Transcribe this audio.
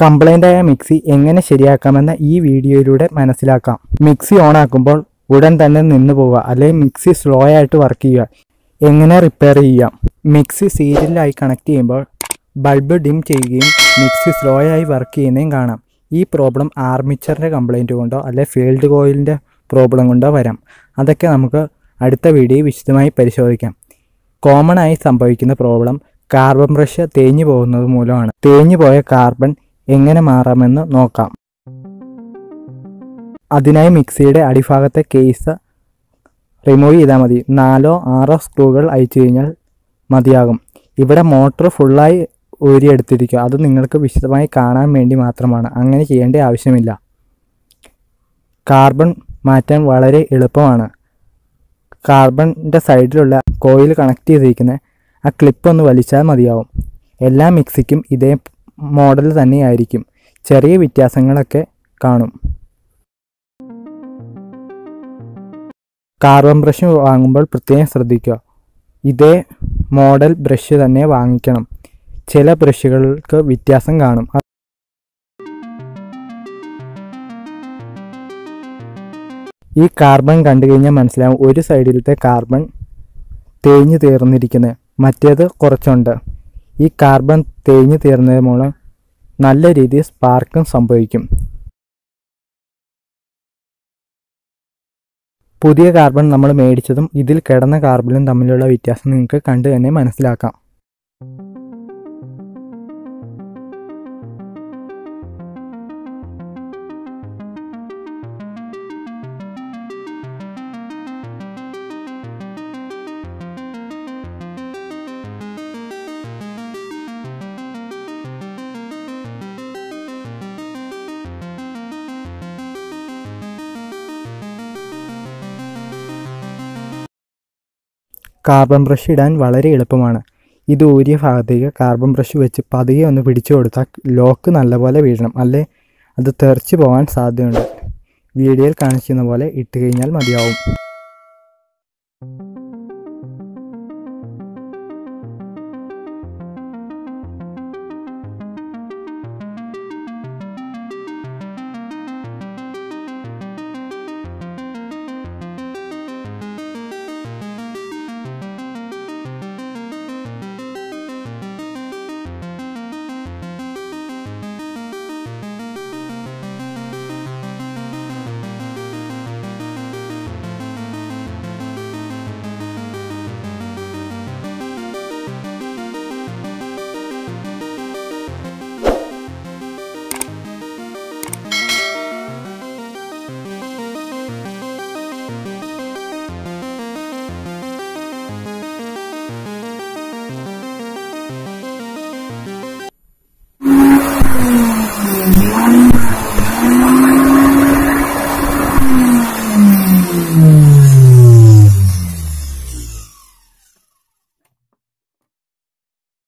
Complaint ആയ mixie എങ്ങനെ ശരിയാക്കാമെന്ന് ഈ വീഡിയോയിലൂടെ മനസ്സിലാക്കാം. മിക്സി ഓൺ ആക്കുമ്പോൾ ഉടൻ തന്നെ നിന്ന് പോവുക അല്ലെങ്കിൽ മിക്സി സ്ലോ ആയിട്ട് വർക്ക് ചെയ്യുക എങ്ങനെ റിപ്പയർ ചെയ്യാം. മിക്സി സീരിയലായി കണക്ട് ചെയ്യുമ്പോൾ ബൾബ് ഡിം ചെയ്യുകയും മിക്സി സ്ലോ ആയി വർക്ക് ചെയ്യുന്നതും കാണാം. ഈ പ്രോബ്ലം ആർമിച്ചറിന്റെ കംപ്ലൈന്റ് കൊണ്ടോ അല്ലെ ഫീൽഡ് കോയിലിന്റെ പ്രോബ്ലം കൊണ്ടോ വരാം. അതൊക്കെ നമുക്ക് അടുത്ത വീഡിയോ വിശദമായി പരിശോധിക്കാം. കോമൺ ആയി സംഭവിക്കുന്ന പ്രോബ്ലം കാർബൺ ബ്രഷ് തേഞ്ഞു പോകുന്നത് മൂലമാണ്. തേഞ്ഞു പോയ കാർബൺ എങ്ങനെ മാറാമെന്ന് നോക്കാം. അതിനായി മിക്സിയുടെ അടിഭാഗത്തെ കേസ് റിമൂവ് ചെയ്താൽ മതി. നാലോ ആറോ സ്ക്രൂകൾ അയച്ചു കഴിഞ്ഞാൽ മതിയാകും. ഇവിടെ മോട്ടർ ഫുള്ളായി ഊരിയെടുത്തിരിക്കുക. അത് നിങ്ങൾക്ക് വിശദമായി കാണാൻ വേണ്ടി മാത്രമാണ്. അങ്ങനെ ചെയ്യേണ്ട ആവശ്യമില്ല. കാർബൺ മാറ്റാൻ വളരെ എളുപ്പമാണ്. കാർബണിന്റെ സൈഡിലുള്ള കോയിൽ കണക്ട് ചെയ്തിരിക്കുന്ന ആ ക്ലിപ്പ് ഒന്ന് വലിച്ചാൽ മതിയാവും. എല്ലാ മിക്സിക്കും ഇതേ മോഡൽ തന്നെയായിരിക്കും. ചെറിയ വ്യത്യാസങ്ങളൊക്കെ കാണും. കാർബൺ ബ്രഷ് വാങ്ങുമ്പോൾ പ്രത്യേകം ശ്രദ്ധിക്കുക. ഇതേ മോഡൽ ബ്രഷ് തന്നെ വാങ്ങിക്കണം. ചില ബ്രഷുകൾക്ക് വ്യത്യാസം കാണും. ഈ കാർബൺ കണ്ടു കഴിഞ്ഞാൽ മനസ്സിലാവും ഒരു സൈഡിലത്തെ കാർബൺ തേഞ്ഞു തീർന്നിരിക്കുന്നത് മറ്റേത് കുറച്ചുണ്ട്. ഈ കാർബൺ തേഞ്ഞു തീർന്നത് മൂലം നല്ല രീതിയിൽ സ്പാർക്കും സംഭവിക്കും. പുതിയ കാർബൺ നമ്മൾ മേടിച്ചതും ഇതിൽ കിടന്ന കാർബണും തമ്മിലുള്ള വ്യത്യാസം നിങ്ങൾക്ക് കണ്ടു തന്നെ മനസ്സിലാക്കാം. കാർബൺ ബ്രഷ് ഇടാൻ വളരെ എളുപ്പമാണ്. ഇത് ഊരിയ ഭാഗത്തേക്ക് കാർബൺ ബ്രഷ് വെച്ച് പതിയെ ഒന്ന് പിടിച്ചു കൊടുത്താൽ ലോക്ക് നല്ലപോലെ വീഴണം. അല്ലേ? അത് തെറിച്ച് പോകാൻ സാധ്യതയുണ്ട്. വീഡിയോയിൽ കാണിച്ചിരുന്ന പോലെ ഇട്ട് കഴിഞ്ഞാൽ മതിയാവും. Mm.